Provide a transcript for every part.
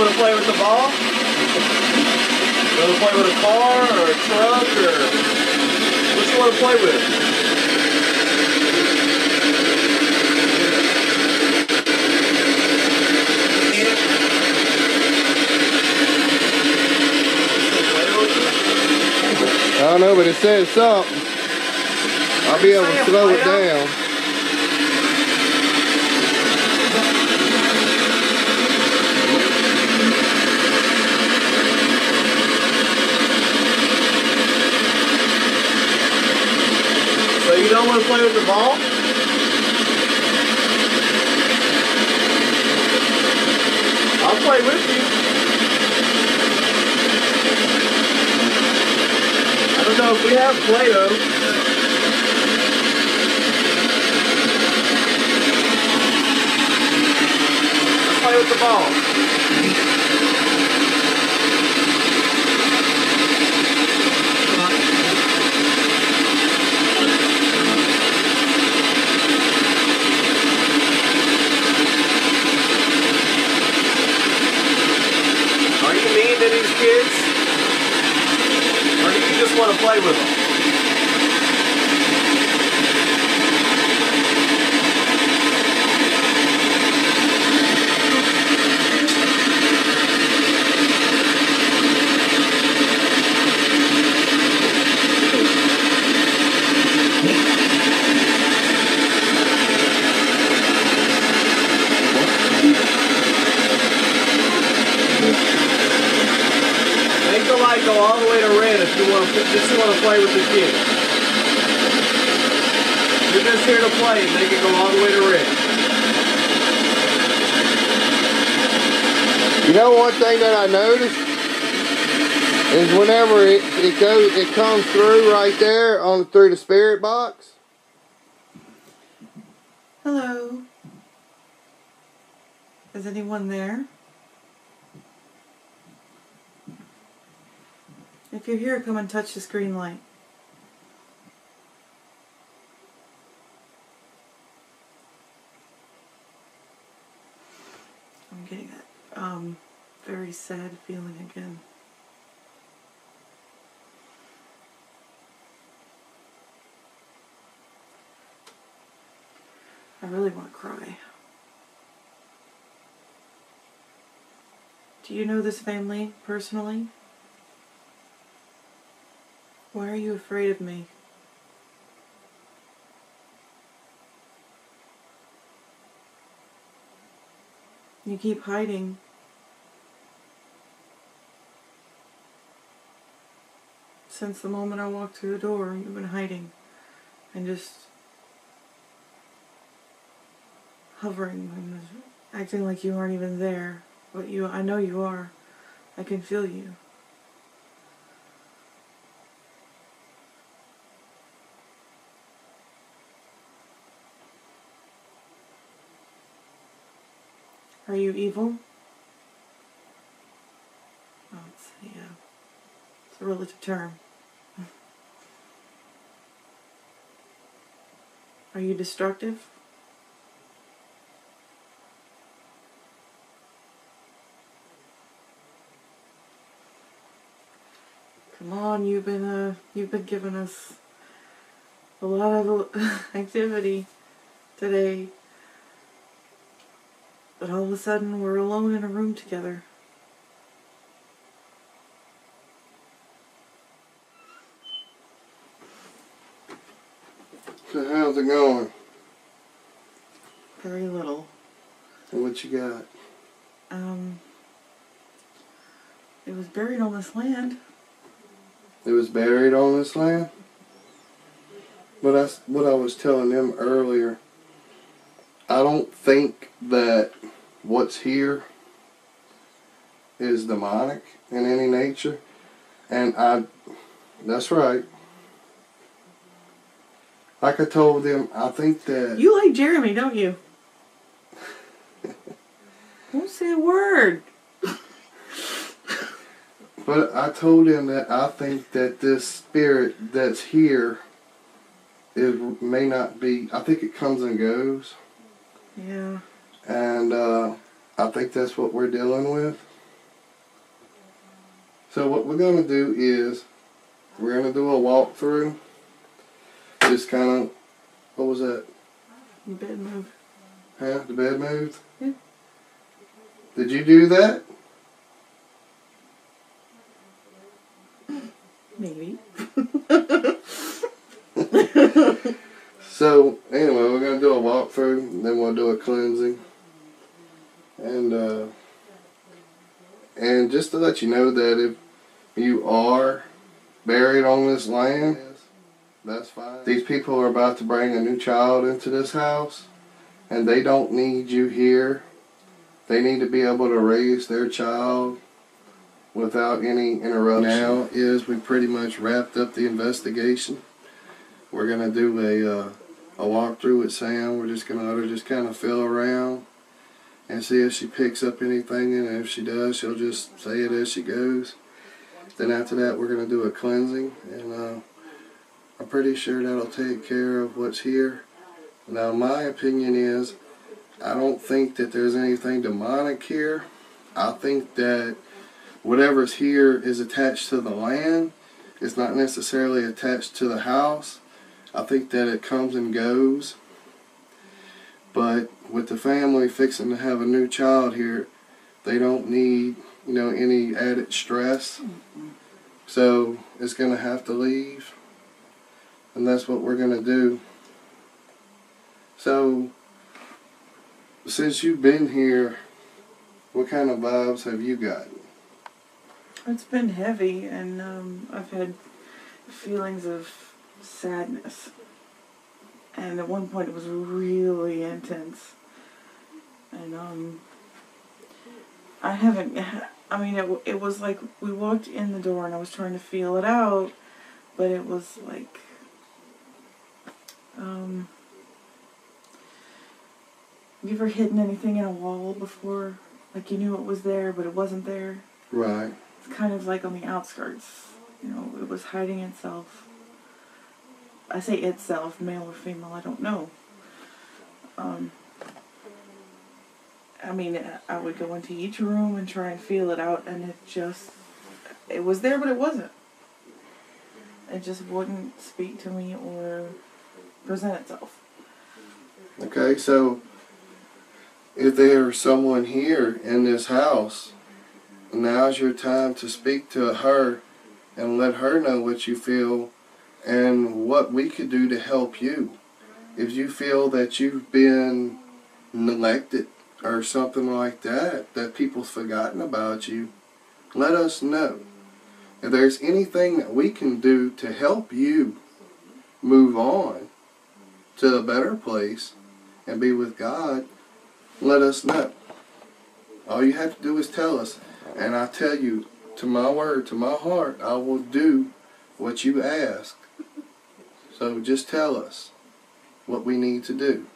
want to play with the ball? You want to play with a car or a truck or what you want to play with? I don't know, but it says something. I'll be able to slow it down. You don't want to play with the ball? I'll play with you. I don't know if we have Play-Doh. Play with the ball. These kids? Or do you just want to play with them? Play with the kids. You're just here to play and make it go all the way to red. You know one thing that I noticed is whenever it, it goes it comes through right there on through the spirit box. Hello. Is anyone there? If you're here, come and touch this green light. I'm getting that um, very sad feeling again. I really want to cry. Do you know this family personally? Why are you afraid of me? You keep hiding. Since the moment I walked through the door, you've been hiding and just hovering and acting like you aren't even there. But you, I know you are. I can feel you. Are you evil? Oh, it's, yeah. It's a relative term. Are you destructive? Come on, you've been uh, you've been giving us a lot of activity today. But all of a sudden, we're alone in a room together. So how's it going? Very little. What you got? Um, it was buried on this land. It was buried on this land. But that's what I was telling them earlier. I don't think that what's here is demonic in any nature. And I, that's right. Like I told them, I think that. You like Jeremy, don't you? Don't say a word. But I told him that I think that this spirit that's here it may not be. I think it comes and goes, Yeah. And uh, I think that's what we're dealing with. So what we're gonna do is we're gonna do a walkthrough. Just kind of, what was that? The Bed move. Huh? The bed moved? Yeah. Did you do that? Maybe. So anyway, we're gonna do a walkthrough, and then we'll do a cleansing, and uh, and just to let you know that if you are buried on this land, that's fine. These people are about to bring a new child into this house, and they don't need you here. They need to be able to raise their child without any interruption. Now is we pretty much wrapped up the investigation. We're gonna do a uh, a walkthrough with Sam. We're just gonna let her just kind of feel around and see if she picks up anything. And if she does, she'll just say it as she goes. Then after that, we're gonna do a cleansing, and uh, I'm pretty sure that'll take care of what's here. Now, my opinion is, I don't think that there's anything demonic here. I think that whatever's here is attached to the land. It's not necessarily attached to the house. I think that it comes and goes. But with the family fixing to have a new child here, they don't need, you know, any added stress. So it's going to have to leave. And that's what we're going to do. So since you've been here, what kind of vibes have you gotten? It's been heavy, and um, I've had feelings of sadness. And at one point, it was really intense. And um, I haven't. I mean, it it was like we walked in the door, and I was trying to feel it out, but it was like. Um, you ever hidden anything in a wall before? Like you knew it was there, but it wasn't there? Right. It's kind of like on the outskirts. You know, it was hiding itself. I say itself, male or female, I don't know. Um, I mean, I would go into each room and try and feel it out, and it just, it was there, but it wasn't. It just wouldn't speak to me or present itself. Okay, so if there's someone here in this house, now's your time to speak to her and let her know what you feel and what we could do to help you. If you feel that you've been neglected or something like that, that people's forgotten about you, let us know. If there's anything that we can do to help you move on to a better place and be with God, let us know. All you have to do is tell us. And I tell you, to my word, to my heart, I will do what you ask. So just tell us what we need to do.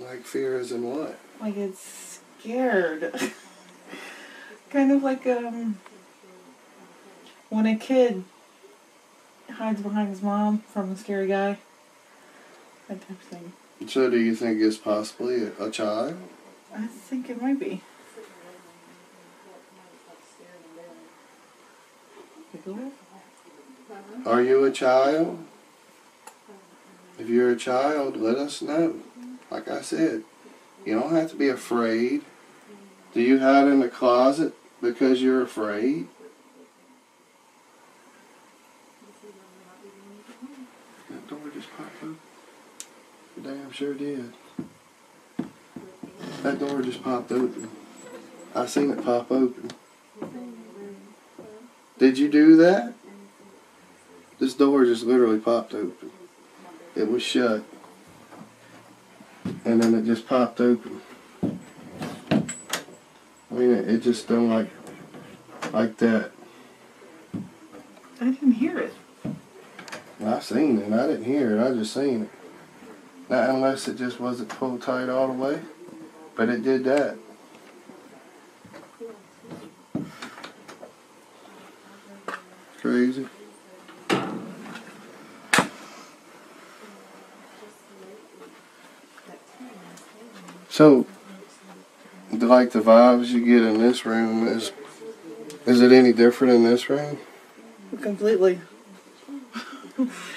Like fear is in what? Like it's scared. kind of like um when a kid hides behind his mom from a scary guy. That type of thing. So do you think it's possibly a, a child? I think it might be. Are you a child? If you're a child, let us know. Like I said, you don't have to be afraid. Do you hide in the closet because you're afraid? That door just popped open. Damn sure did. That door just popped open. I seen it pop open. Did you do that? This door just literally popped open. It was shut. And then it just popped open. I mean, it, it just done like, like that. I didn't hear it. I seen it. I didn't hear it. I just seen it. Not unless it just wasn't pulled tight all the way. But it did that. crazy. So, like the vibes you get in this room is is it any different in this room? Completely.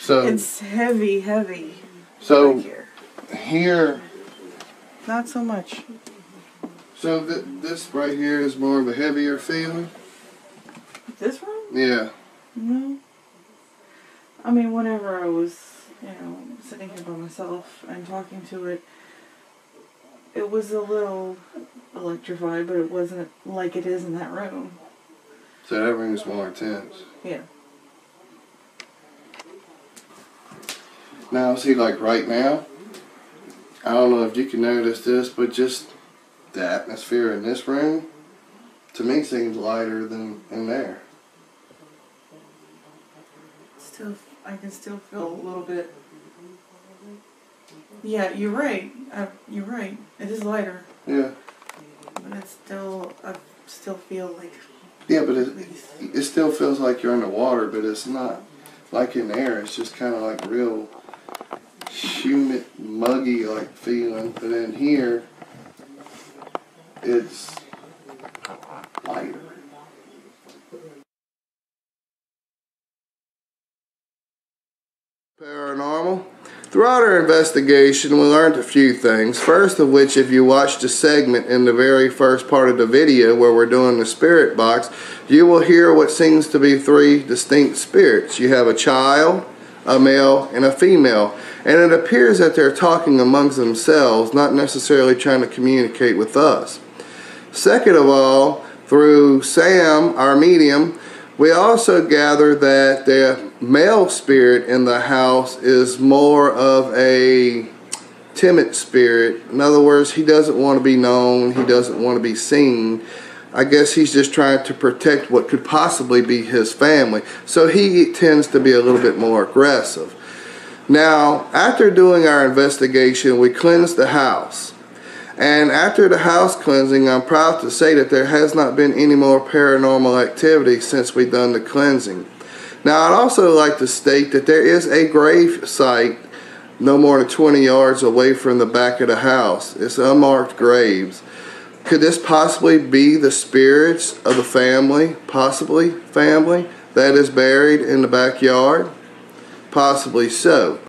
So it's heavy, heavy. So here. here. not so much. So th this right here is more of a heavier feeling. This room? Yeah. No. I mean, whenever I was, you know, sitting here by myself and talking to it, it was a little electrified, but it wasn't like it is in that room. So that room's more intense. Yeah. Now, see, like right now, I don't know if you can notice this, but just the atmosphere in this room, to me, seems lighter than in there. Still, I can still feel a little bit. Yeah, you're right. Uh, you're right. It is lighter, Yeah. but it's still. I still feel like. Yeah, but it, it still feels like you're underwater, but it's not like in air. It's just kind of like real humid, muggy like feeling. But in here, it's lighter. Paranormal. Throughout our investigation, we learned a few things. First of which, if you watched a segment in the very first part of the video where we're doing the spirit box, you will hear what seems to be three distinct spirits. You have a child, a male, and a female. And it appears that they're talking amongst themselves, not necessarily trying to communicate with us. Second of all, through Sam, our medium, we also gather that the male spirit in the house is more of a timid spirit. In other words, he doesn't want to be known, he doesn't want to be seen. I guess he's just trying to protect what could possibly be his family. So he tends to be a little bit more aggressive. Now, after doing our investigation, we cleansed the house. And after the house cleansing, I'm proud to say that there has not been any more paranormal activity since we've done the cleansing. Now, I'd also like to state that there is a grave site no more than 20 yards away from the back of the house. It's unmarked graves. Could this possibly be the spirits of the family, possibly family, that is buried in the backyard? Possibly so.